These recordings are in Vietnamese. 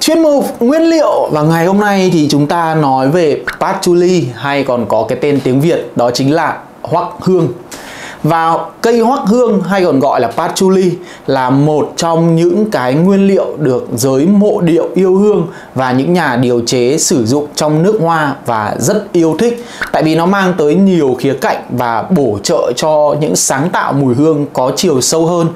Chuyên mục nguyên liệu. Và ngày hôm nay thì chúng ta nói về patchouli hay còn có cái tên tiếng Việt đó chính là hoắc hương. Và cây hoắc hương hay còn gọi là patchouli là một trong những cái nguyên liệu được giới mộ điệu yêu hương và những nhà điều chế sử dụng trong nước hoa và rất yêu thích. Tại vì nó mang tới nhiều khía cạnh và bổ trợ cho những sáng tạo mùi hương có chiều sâu hơn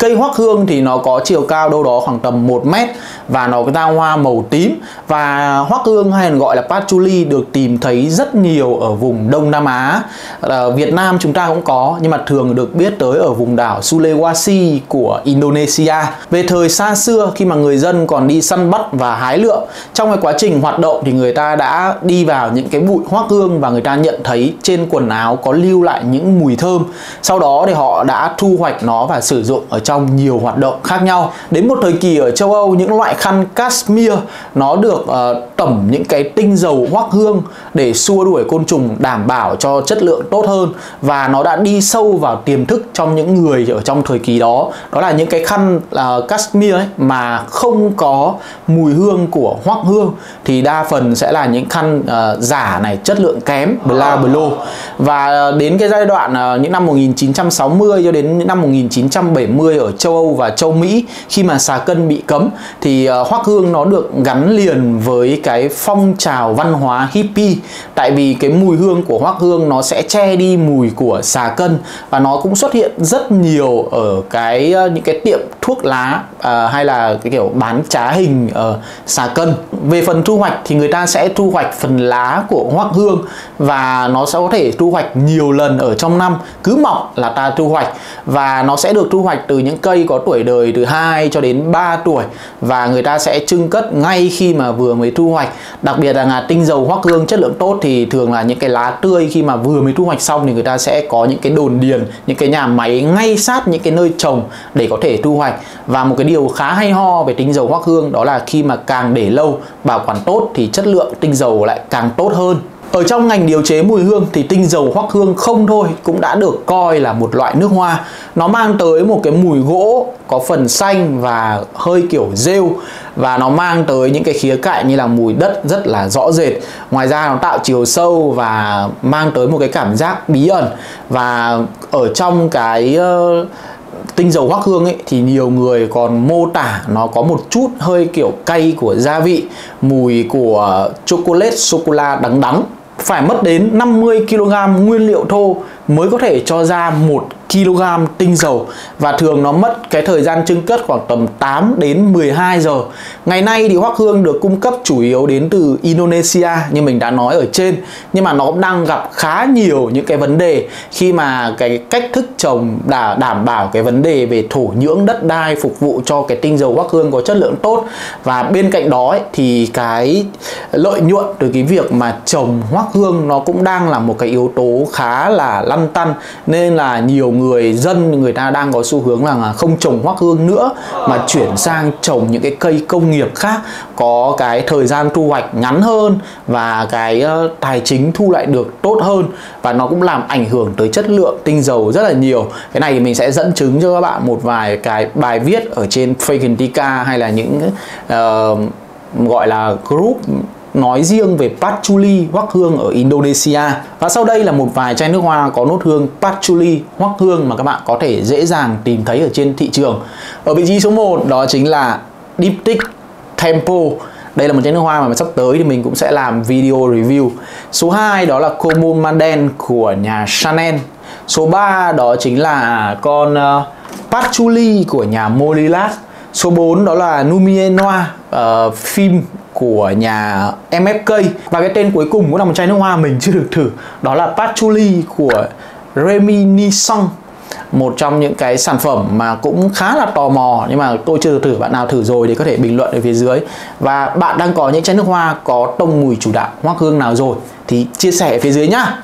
cây hoắc hương thì nó có chiều cao đâu đó khoảng tầm 1 mét và nó ra hoa màu tím. Và hoắc hương hay còn gọi là patchouli được tìm thấy rất nhiều ở vùng Đông Nam Á. Ở Việt Nam chúng ta cũng có, nhưng mà thường được biết tới ở vùng đảo Sulawesi của Indonesia. Về thời xa xưa, khi mà người dân còn đi săn bắt và hái lượm trong cái quá trình hoạt động thì người ta đã đi vào những cái bụi hoắc hương và người ta nhận thấy trên quần áo có lưu lại những mùi thơm. Sau đó thì họ đã thu hoạch nó và sử dụng ở trong trong nhiều hoạt động khác nhau. Đến một thời kỳ ở châu Âu những loại khăn cashmere nó được uh, tẩm những cái tinh dầu hoắc hương để xua đuổi côn trùng đảm bảo cho chất lượng tốt hơn. Và nó đã đi sâu vào tiềm thức trong những người ở trong thời kỳ đó. Đó là những cái khăn uh, cashmere ấy mà không có mùi hương của hoắc hương thì đa phần sẽ là những khăn uh, giả này chất lượng kém bla blo. Và đến cái giai đoạn uh, những năm 1960 cho đến những năm 1970 ở châu Âu và châu Mỹ. Khi mà xà cân bị cấm thì ờ, hoắc hương nó được gắn liền với cái phong trào văn hóa hippie. Tại vì cái mùi hương của hoắc hương nó sẽ che đi mùi của xà cân và nó cũng xuất hiện rất nhiều ở cái ờ, những cái tiệm thuốc lá à, hay là cái kiểu bán trá hình ở xà cân. Về phần thu hoạch thì người ta sẽ thu hoạch phần lá của hoắc hương và nó sẽ có thể thu hoạch nhiều lần ở trong năm. Cứ mọc là ta thu hoạch và nó sẽ được thu hoạch từ những những cây có tuổi đời từ 2 cho đến 3 tuổi và người ta sẽ trưng cất ngay khi mà vừa mới thu hoạch. Đặc biệt là ngà tinh dầu hoắc hương chất lượng tốt thì thường là những cái lá tươi khi mà vừa mới thu hoạch xong thì người ta sẽ có những cái đồn điền, những cái nhà máy ngay sát những cái nơi trồng để có thể thu hoạch. Và một cái điều khá hay ho về tinh dầu hoắc hương đó là khi mà càng để lâu bảo quản tốt thì chất lượng tinh dầu lại càng tốt hơn ở trong ngành điều chế mùi hương thì tinh dầu hoắc hương không thôi cũng đã được coi là một loại nước hoa. Nó mang tới một cái mùi gỗ có phần xanh và hơi kiểu rêu và nó mang tới những cái khía cạnh như là mùi đất rất là rõ rệt. Ngoài ra nó tạo chiều sâu và mang tới một cái cảm giác bí ẩn và ở trong cái uh, tinh dầu hoắc hương ấy thì nhiều người còn mô tả nó có một chút hơi kiểu cay của gia vị mùi của chocolate sô cô la đắng đắng phải mất đến 50 kg nguyên liệu thô mới có thể cho ra một kg tinh dầu và thường nó mất cái thời gian trưng cất khoảng tầm 8 đến 12 giờ. Ngày nay thì hoắc hương được cung cấp chủ yếu đến từ Indonesia như mình đã nói ở trên nhưng mà nó cũng đang gặp khá nhiều những cái vấn đề khi mà cái cách thức trồng đã đảm bảo cái vấn đề về thổ nhưỡng đất đai phục vụ cho cái tinh dầu hoắc hương có chất lượng tốt và bên cạnh đó ấy, thì cái lợi nhuận từ cái việc mà trồng hoắc hương nó cũng đang là một cái yếu tố khá là lăn tăn nên là nhiều người dân người ta đang có xu hướng là không trồng hoắc hương nữa mà chuyển sang trồng những cái cây công nghiệp khác có cái thời gian thu hoạch ngắn hơn và cái ờ, tài chính thu lại được tốt hơn và nó cũng làm ảnh hưởng tới chất lượng tinh dầu rất là nhiều. Cái này thì mình sẽ dẫn chứng cho các bạn một vài cái bài viết ở trên Fakentica hay là những uh, gọi là group nói riêng về patchouli hoắc hương ở Indonesia. Và sau đây là một vài chai nước hoa có nốt hương patchouli hoắc hương mà các bạn có thể dễ dàng tìm thấy ở trên thị trường. Ở vị trí số 1 đó chính là Diptyque Tempo. Đây là một chai nước hoa mà sắp tới thì mình cũng sẽ làm video review. Số 2 đó là Como Manden của nhà Chanel. Số 3 đó chính là con uh, patchouli của nhà Molilat Số 4 đó là Numie Noir uh, phim của nhà MFK và cái tên cuối cùng cũng là một chai nước hoa mình chưa được thử. Đó là Patchouli của Reminiscence một trong những cái sản phẩm mà cũng khá là tò mò, nhưng mà tôi chưa được thử. Bạn nào thử rồi thì có thể bình luận ở phía dưới. Và bạn đang có những chai nước hoa có tông mùi chủ đạo hoắc hương nào rồi thì chia sẻ ở phía dưới nhá.